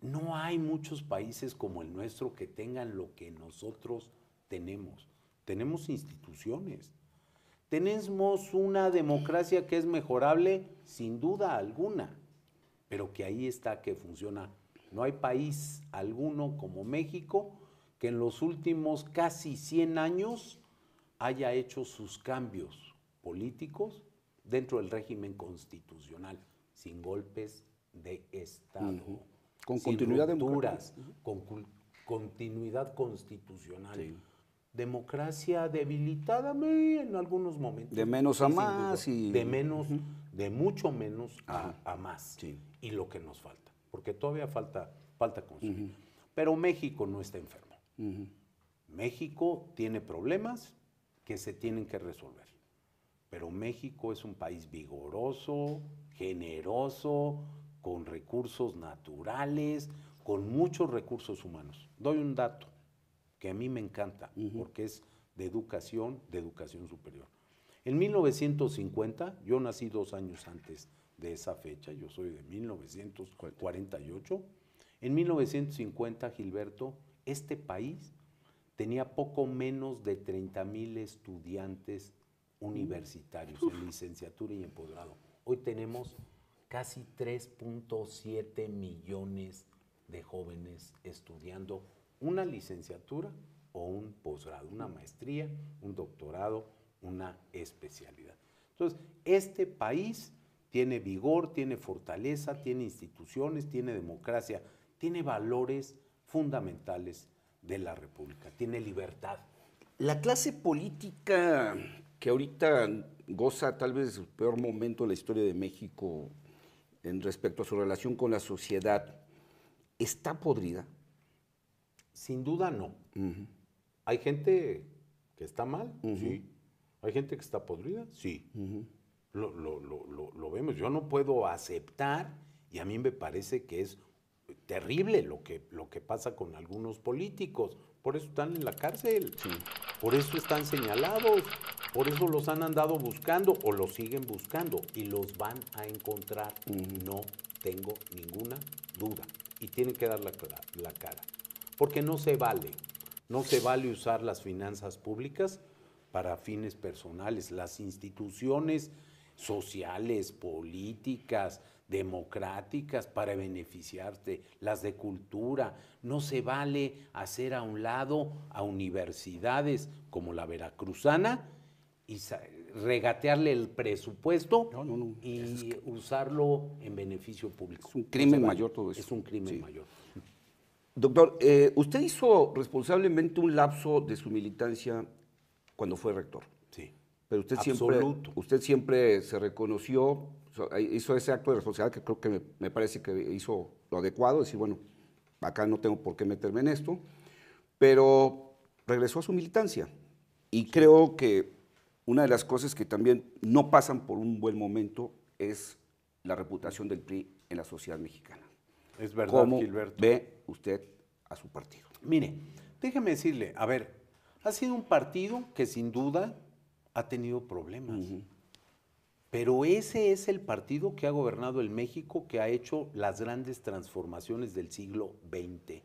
No hay muchos países como el nuestro que tengan lo que nosotros tenemos. Tenemos instituciones, tenemos una democracia que es mejorable, sin duda alguna, pero que ahí está, que funciona. No hay país alguno como México que en los últimos casi 100 años haya hecho sus cambios políticos dentro del régimen constitucional, sin golpes de Estado. Con continuidad democrática. Con continuidad constitucional democracia debilitada en algunos momentos. De menos a más y... De menos, de mucho menos a, más. Y lo que nos falta, porque todavía falta, falta construir. Pero México no está enfermo. México tiene problemas que se tienen que resolver. Pero México es un país vigoroso, generoso, con recursos naturales, con muchos recursos humanos. Doy un dato que a mí me encanta, porque es de educación, de educación superior. En 1950, yo nací dos años antes de esa fecha, yo soy de 1948, en 1950, Gilberto, este país tenía poco menos de 30 mil estudiantes universitarios en licenciatura y en posgrado. Hoy tenemos casi 3.7 millones de jóvenes estudiando una licenciatura o un posgrado, una maestría, un doctorado, una especialidad. Entonces, este país tiene vigor, tiene fortaleza, tiene instituciones, tiene democracia, tiene valores fundamentales de la República, tiene libertad. La clase política que ahorita goza tal vez el peor momento en la historia de México en respecto a su relación con la sociedad, ¿está podrida? Sin duda no. Hay gente que está mal, sí. Hay gente que está podrida, sí. lo, lo, vemos. Yo no puedo aceptar, y a mí me parece que es terrible lo que, lo que pasa con algunos políticos. Por eso están en la cárcel, por eso están señalados, por eso los han andado buscando o los siguen buscando y los van a encontrar. No tengo ninguna duda. Y tienen que dar la, la cara. Porque no se vale, no se vale usar las finanzas públicas para fines personales. Las instituciones sociales, políticas, democráticas para beneficiarte, las de cultura. No se vale hacer a un lado a universidades como la veracruzana y regatearle el presupuesto y usarlo en beneficio público. Es un crimen mayor todo eso. Es un crimen mayor. Doctor, eh, usted hizo responsablemente un lapso de su militancia cuando fue rector. Sí. Pero usted siempre, usted siempre se reconoció hizo ese acto de responsabilidad que creo que me, parece que hizo lo adecuado, decir, bueno, acá no tengo por qué meterme en esto, pero regresó a su militancia. Y creo que una de las cosas que también no pasan por un buen momento es la reputación del PRI en la sociedad mexicana. Es verdad, ¿Cómo Gilberto. ve usted a su partido? Mire, déjeme decirle, a ver, ha sido un partido que sin duda ha tenido problemas. Pero ese es el partido que ha gobernado el México, que ha hecho las grandes transformaciones del siglo XX.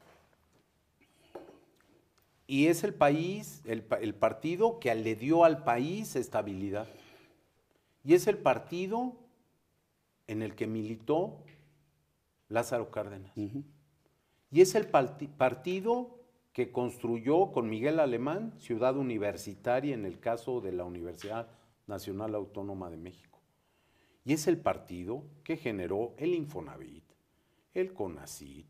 Y es el país, el, partido que le dio al país estabilidad. Y es el partido en el que militó Lázaro Cárdenas. Y es el partido que construyó con Miguel Alemán Ciudad Universitaria en el caso de la Universidad Nacional Autónoma de México. Y es el partido que generó el Infonavit, el CONACIT,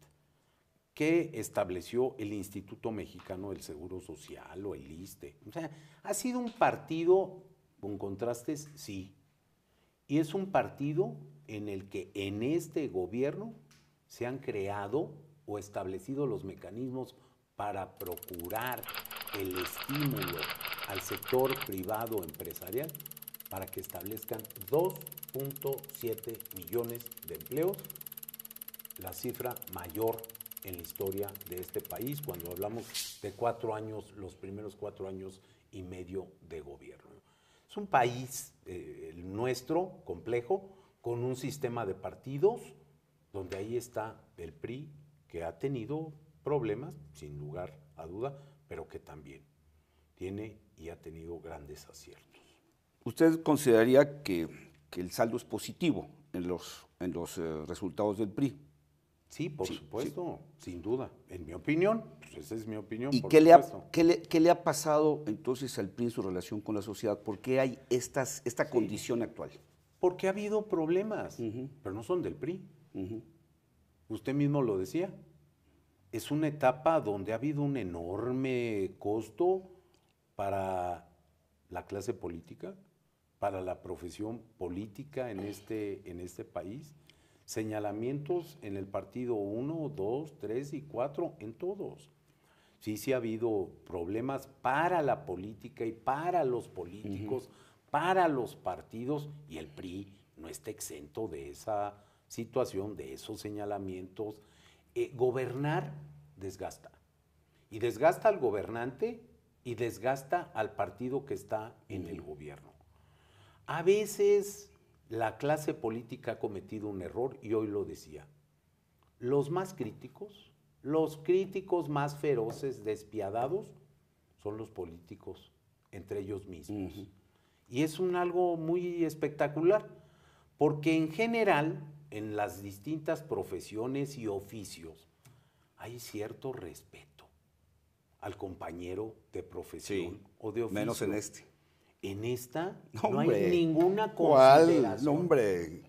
que estableció el Instituto Mexicano del Seguro Social o el ISTE. O sea, ha sido un partido con contrastes, sí. Y es un partido en el que en este gobierno se han creado o establecido los mecanismos para procurar el estímulo al sector privado empresarial para que establezcan 2.7 millones de empleos, la cifra mayor en la historia de este país cuando hablamos de cuatro años, los primeros cuatro años y medio de gobierno. Es un país, eh, nuestro, complejo, con un sistema de partidos, donde ahí está el PRI, que ha tenido problemas, sin lugar a duda, pero que también tiene y ha tenido grandes aciertos. ¿Usted consideraría que, el saldo es positivo en los, en los eh, resultados del PRI? Sí, por supuesto, sin duda. En mi opinión, pues esa es mi opinión. ¿Y qué, le ha, qué, le, ha, pasado entonces al PRI en su relación con la sociedad? ¿Por qué hay estas, esta condición actual? Porque ha habido problemas, pero no son del PRI. Usted mismo lo decía. Es una etapa donde ha habido un enorme costo para la clase política, para la profesión política en este, en este país. Señalamientos en el partido 1, 2, 3 y 4, en todos. Sí, sí ha habido problemas para la política y para los políticos, para los partidos, y el PRI no está exento de esa situación, de esos señalamientos. Eh, gobernar desgasta. Y desgasta al gobernante y desgasta al partido que está en el gobierno. A veces la clase política ha cometido un error y hoy lo decía. Los más críticos, los críticos más feroces, despiadados, son los políticos entre ellos mismos. Y es un algo muy espectacular, porque en general, en las distintas profesiones y oficios, hay cierto respeto al compañero de profesión o de oficio. Menos en este. En esta no, hay ninguna consideración. Hombre.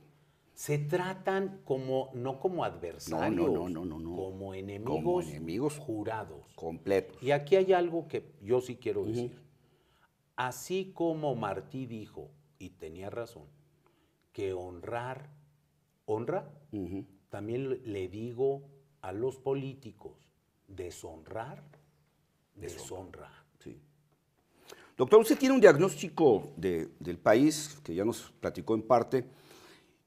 se tratan como, no como adversarios, no, no, no, no. como enemigos, enemigos jurados. Completos. Y aquí hay algo que yo sí quiero decir. Así como Martí dijo, y tenía razón, que honrar honra, también le digo a los políticos, deshonrar, deshonra. Sí. Doctor, usted tiene un diagnóstico del país que ya nos platicó en parte,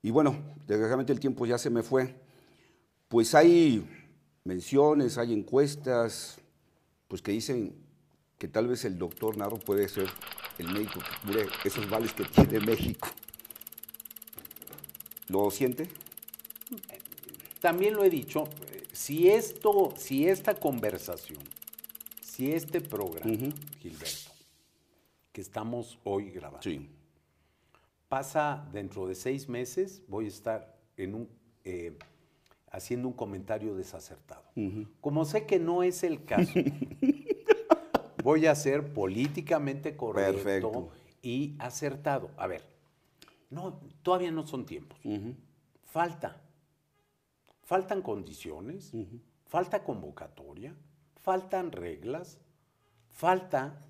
y bueno, desgraciadamente el tiempo ya se me fue. Pues hay menciones, hay encuestas, pues que dicen que tal vez el doctor Narro puede ser el médico que cure esos males que tiene México. ¿Lo siente? También lo he dicho, si esto, si esta conversación, si este programa, Gilberto, que estamos hoy grabando, pasa dentro de seis meses, voy a estar en un, eh, haciendo un comentario desacertado. Como sé que no es el caso, voy a ser políticamente correcto y acertado. A ver, no, todavía no son tiempos. Falta. Faltan condiciones, falta convocatoria, faltan reglas, falta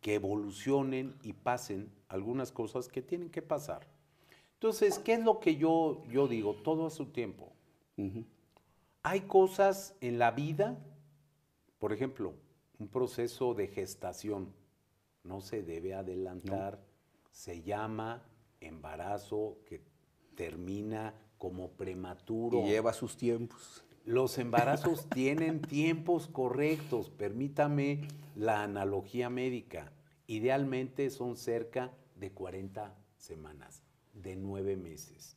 que evolucionen y pasen algunas cosas que tienen que pasar. Entonces, ¿qué es lo que yo, yo digo? Todo a su tiempo. Hay cosas en la vida, por ejemplo, un proceso de gestación no se debe adelantar, se llama embarazo que termina como prematuro. Y lleva sus tiempos. Los embarazos tienen tiempos correctos, permítame la analogía médica. Idealmente son cerca de 40 semanas, de nueve meses.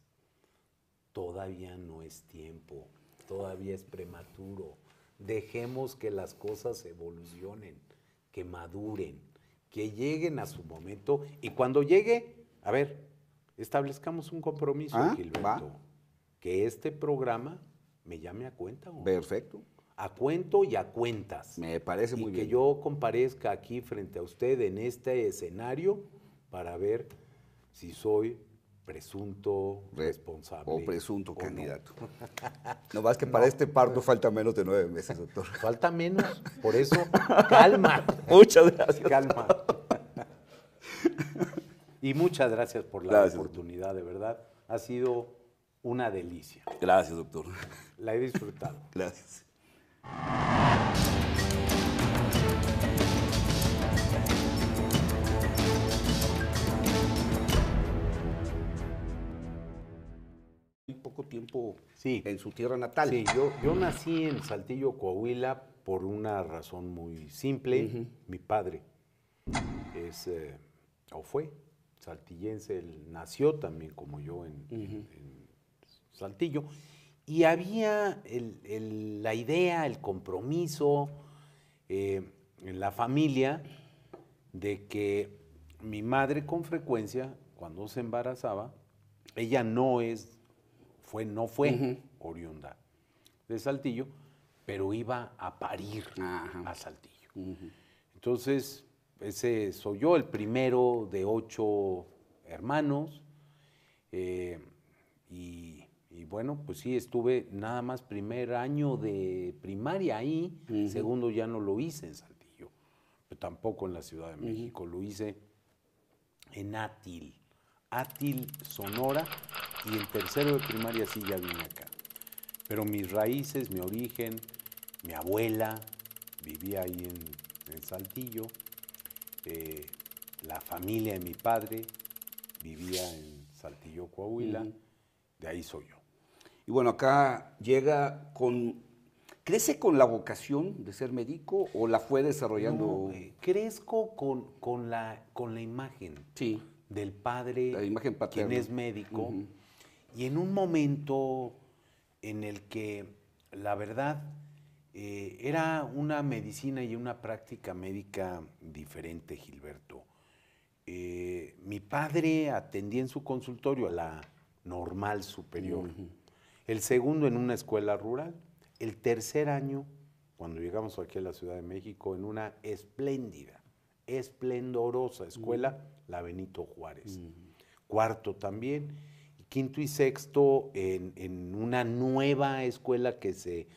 Todavía no es tiempo, todavía es prematuro. Dejemos que las cosas evolucionen, que maduren, que lleguen a su momento y cuando llegue, a ver, establezcamos un compromiso, ah, Gilberto que este programa me llame a cuenta. Perfecto. A cuento y a cuentas. Me parece muy bien. Y que yo comparezca aquí frente a usted en este escenario para ver si soy presunto responsable. O presunto candidato. No. más que para este parto falta menos de nueve meses, doctor. Falta menos, por eso, calma. Muchas gracias. Calma. Y muchas gracias por la oportunidad, de verdad. Ha sido una delicia. Gracias, doctor. La he disfrutado. Gracias. Poco tiempo sí. en su tierra natal. Sí, yo, yo nací en Saltillo, Coahuila, por una razón muy simple. Mi padre es, eh, o fue, saltillense, él nació también como yo en Saltillo, y había la idea, el compromiso eh, en la familia de que mi madre con frecuencia, cuando se embarazaba, ella no es, fue, no fue oriunda de Saltillo, pero iba a parir a Saltillo. Entonces, ese soy yo, el primero de ocho hermanos, eh, y y bueno, pues sí, estuve nada más primer año de primaria ahí, segundo ya no lo hice en Saltillo, pero tampoco en la Ciudad de México, lo hice en Átil, Átil, Sonora, y en tercero de primaria sí ya vine acá. Pero mis raíces, mi origen, mi abuela vivía ahí en, Saltillo, eh, la familia de mi padre vivía en Saltillo, Coahuila, de ahí soy yo. Y bueno, acá llega con... ¿Crece con la vocación de ser médico o la fue desarrollando? Eh, crezco con, con, la, con la imagen sí. del padre, la imagen paterna. quien es médico, y en un momento en el que la verdad eh, era una medicina y una práctica médica diferente, Gilberto. Eh, mi padre atendía en su consultorio a la normal superior el segundo en una escuela rural, el tercer año, cuando llegamos aquí a la Ciudad de México, en una espléndida, esplendorosa escuela, la Benito Juárez. Cuarto también, quinto y sexto en, en una nueva escuela que se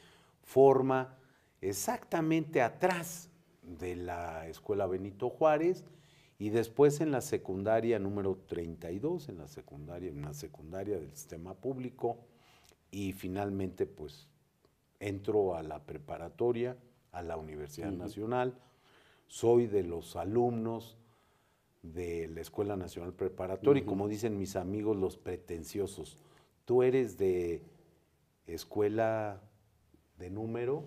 forma exactamente atrás de la escuela Benito Juárez y después en la secundaria número 32, en la secundaria, en la secundaria del sistema público y finalmente pues entro a la preparatoria, a la Universidad Nacional, soy de los alumnos de la Escuela Nacional Preparatoria y como dicen mis amigos los pretenciosos, tú eres de escuela de número,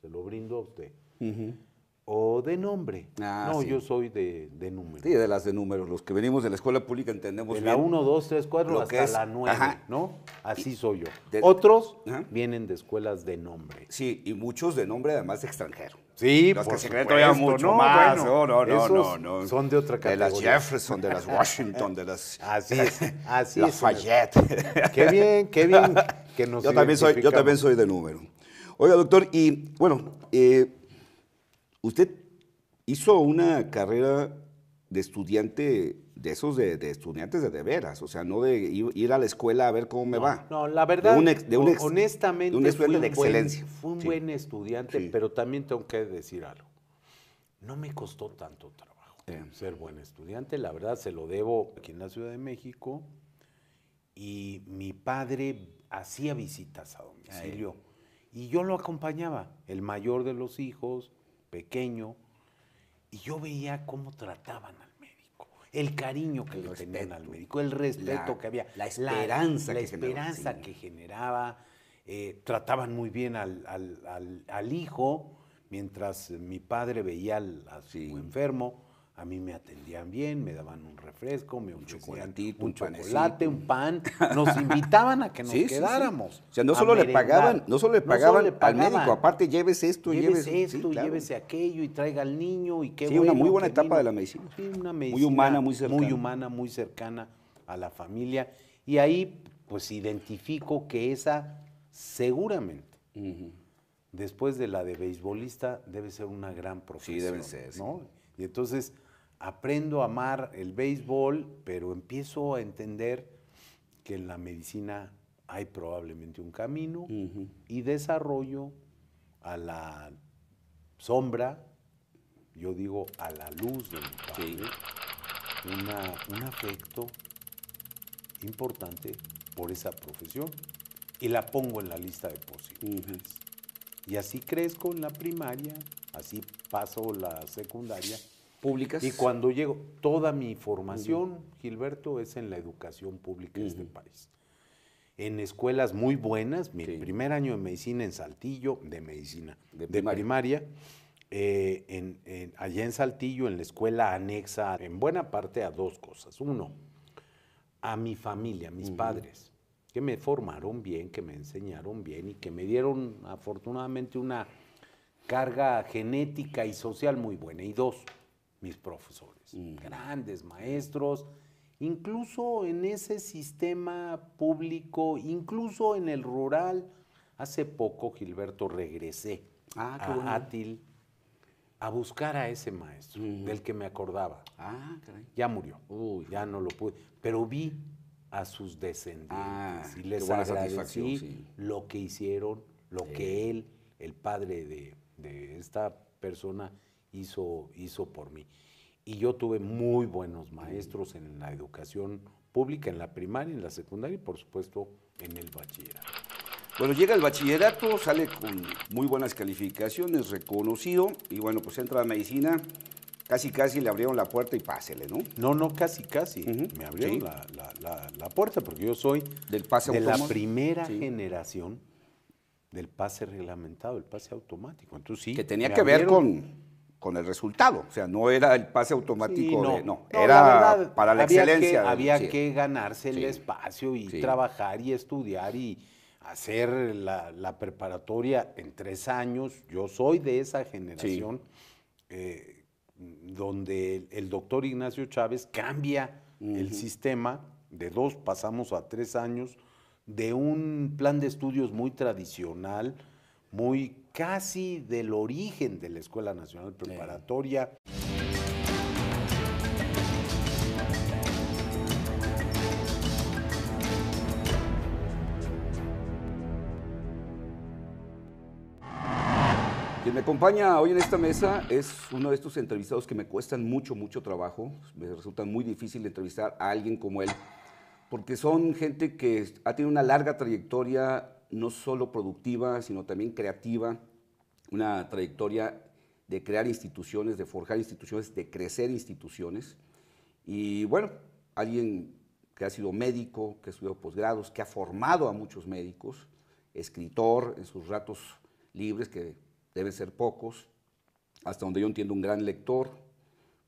se lo brindo a usted o de nombre. Ah, no, sí. yo soy de, de número. Sí, de las de números. Los que venimos de la escuela pública entendemos de la bien. 1, 2, 3, 4 lo que hasta es- la 9, ajá. ¿no? Así soy yo. de- Otros Ajá. vienen de escuelas de nombre. Sí, y muchos de nombre además extranjero. Sí, Los por que se creen todavía mucho no, más. bueno, no, no, no, no, no. son de otra De las categoría. Jefferson, de las Washington, de las... Así es, así es. Lafayette. Qué bien, qué bien que nos yo, también soy, yo también soy de número. Oiga, doctor, y bueno, eh, usted hizo una carrera de estudiante, de esos de, de estudiantes de de veras, o sea, no de ir, a la escuela a ver cómo me va. No, la verdad, De un ex- de un ex- honestamente, de un estudiante fui de buen- excelencia. fui un Sí. buen estudiante, Sí. pero también tengo que decir algo. No me costó tanto trabajo Eh. ser buen estudiante, la verdad se lo debo aquí en la Ciudad de México y mi padre hacía visitas a domicilio y yo lo acompañaba, el mayor de los hijos, pequeño, y yo veía cómo trataban al médico, el cariño que El le tenían al médico, el respeto La- que había, la esperanza la que generaba, esperanza sí. que generaba, eh, trataban muy bien al, al- al- al hijo, mientras mi padre veía al, a su Sí. enfermo, a mí me atendían bien, me daban un refresco, me ofrecían chocolatito, un un chocolate, un pan, nos invitaban a que nos Sí, sí, sí. quedáramos. O sea, no solo le pagaban, no solo le No pagaban le al médico, aparte llévese esto, Llévese llévese esto, sí, claro. llévese aquello y traiga al niño y qué Sí, una muy buena etapa vino. de la medicina. Sí, una Muy medicina humana, muy Muy cercana. humana, muy cercana a la familia. Y ahí, pues, identifico que esa, seguramente, después de la de beisbolista, debe ser una gran profesión. debe ser, sí. ¿no? Y entonces aprendo a amar el béisbol, pero empiezo a entender que en la medicina hay probablemente un camino Ujú. y desarrollo a la sombra, yo digo a la luz de mi Sí. padre, una- un afecto importante por esa profesión y la pongo en la lista de posibilidades. Y así crezco en la primaria, así paso la secundaria. Públicas. Y cuando llego, toda mi formación, Gilberto, es en la educación pública de este país. En escuelas muy buenas, mi Sí. primer año de medicina en Saltillo, de medicina, De de, primaria. eh, en- en- allá en Saltillo, en la escuela anexa, en buena parte a dos cosas. Uno, a mi familia, a mis padres, que me formaron bien, que me enseñaron bien y que me dieron afortunadamente una carga genética y social muy buena. Y dos, mis profesores, grandes maestros, incluso en ese sistema público, incluso en el rural. Hace poco, Gilberto, regresé Ah, a bueno. Átil a buscar a ese maestro del que me acordaba. Ah, caray. Ya murió. Uy. Ya no lo pude. Pero vi a sus descendientes Ah, y les agradecí sí. lo que hicieron, lo que él, el padre de, de esta persona, hizo, hizo por mí. Y yo tuve muy buenos maestros en la educación pública, en la primaria, en la secundaria y por supuesto en el bachillerato. Bueno, llega el bachillerato, sale con muy buenas calificaciones, reconocido, y bueno, pues entra a medicina, casi casi le abrieron la puerta y pásele, ¿no? No, no, casi, casi. Me abrieron sí. la, la- la- la puerta porque yo soy Del pase de la primera Sí. generación del pase reglamentado, el pase automático. Entonces sí. que tenía que ver con, con el resultado, o sea, no era el pase automático, Sí, de- no, No, era la verdad, para la había excelencia. Que, había sí. que ganarse el Sí. espacio y trabajar y estudiar y hacer la, la preparatoria en tres años. Yo soy de esa generación eh, donde el, el doctor Ignacio Chávez cambia el sistema, de dos pasamos a tres años, de un plan de estudios muy tradicional, muy casi del origen de la Escuela Nacional Preparatoria. Quien me acompaña hoy en esta mesa es uno de estos entrevistados que me cuestan mucho, mucho trabajo. Me resulta muy difícil entrevistar a alguien como él, porque son gente que ha tenido una larga trayectoria, no solo productiva, sino también creativa, una trayectoria de crear instituciones, de forjar instituciones, de crecer instituciones. Y bueno, alguien que ha sido médico, que ha estudiado posgrados, que ha formado a muchos médicos, escritor en sus ratos libres, que deben ser pocos, hasta donde yo entiendo un gran lector,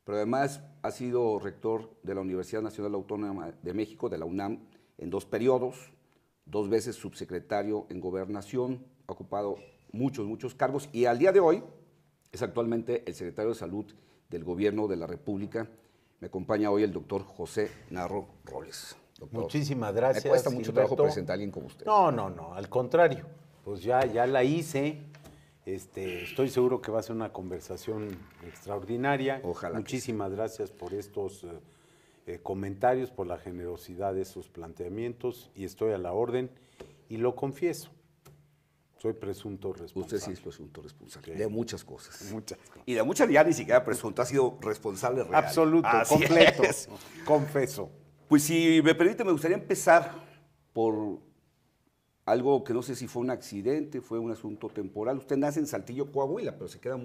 pero además ha sido rector de la Universidad Nacional Autónoma de México, de la UNAM, en dos periodos, dos veces subsecretario en gobernación, ha ocupado muchos, muchos cargos y al día de hoy es actualmente el secretario de Salud del Gobierno de la República. Me acompaña hoy el doctor José Narro Roles. Doctor, Muchísimas gracias. Me cuesta mucho Gilberto. trabajo presentar a alguien como usted. No, no, no, al contrario. Pues ya, ya la hice. Este, estoy seguro que va a ser una conversación extraordinaria. Ojalá que Muchísimas gracias por estos eh, eh, comentarios, por la generosidad de sus planteamientos y estoy a la orden y lo confieso. Soy presunto responsable. Usted sí es presunto responsable de muchas cosas. Muchas cosas. Y de muchas ya ni siquiera presunto, ha sido responsable real. Absoluto, Así completo. es. Confeso. Pues si me permite, me gustaría empezar por algo que no sé si fue un accidente, fue un asunto temporal. Usted nace en Saltillo, Coahuila, pero se queda muy